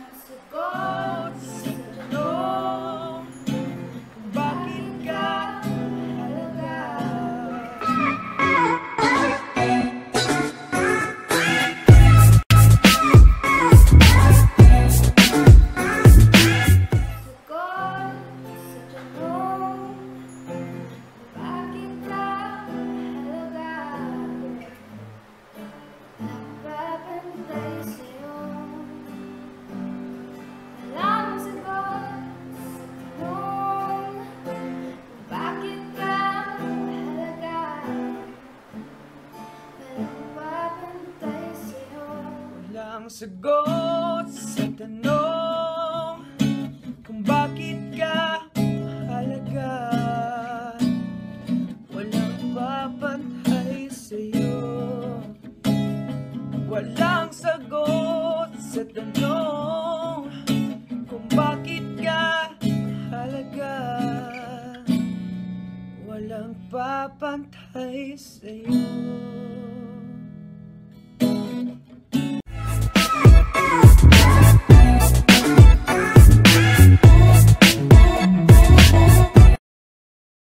sagot sa Walang sagot sa tanong Kung bakit ka mahalaga. Walang babantay sa'yo. Walang sagot sa tanong Kung bakit ka halaga Walang papantay sa'yo